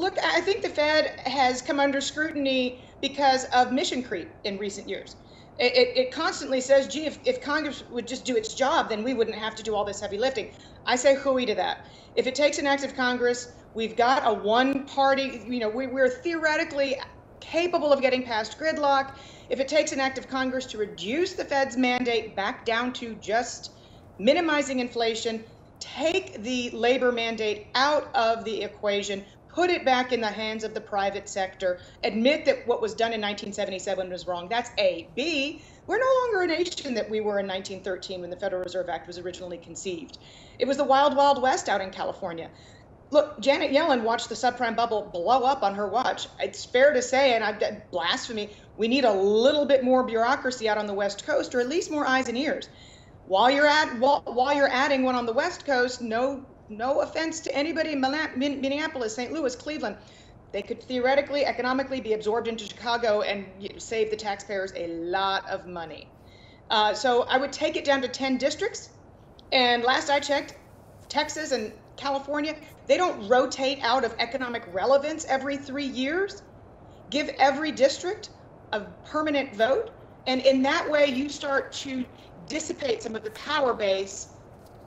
look, I think the Fed has come under scrutiny because of mission creep in recent years. It, it, it, constantly says, gee, if, if Congress would just do its job, then we wouldn't have to do all this heavy lifting. I say hooey to that. If it takes an act of Congress, we've got a one party, you know, we, we're theoretically capable of getting past gridlock. If it takes an act of Congress to reduce the Fed's mandate back down to just minimizing inflation, take the labor mandate out of the equation, put it back in the hands of the private sector, admit that what was done in 1977 was wrong. That's A. B. We're no longer a nation that we were in 1913 when the Federal Reserve Act was originally conceived. It was the wild, wild west out in California. Look, Janet Yellen watched the subprime bubble blow up on her watch. It's fair to say, and I've blasphemy, we need a little bit more bureaucracy out on the West Coast, or at least more eyes and ears. While you're at while, while you're adding one on the West Coast, no no offense to anybody in Minneapolis, St. Louis, Cleveland, they could theoretically, economically be absorbed into Chicago and save the taxpayers a lot of money. Uh, so I would take it down to 10 districts. And last I checked, Texas and California, they don't rotate out of economic relevance every three years. Give every district a permanent vote. And in that way, you start to dissipate some of the power base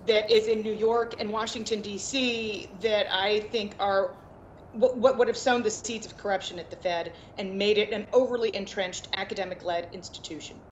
that is in New York and Washington, D.C., that I think are what would have sown the seeds of corruption at the Fed and made it an overly entrenched academic led institution.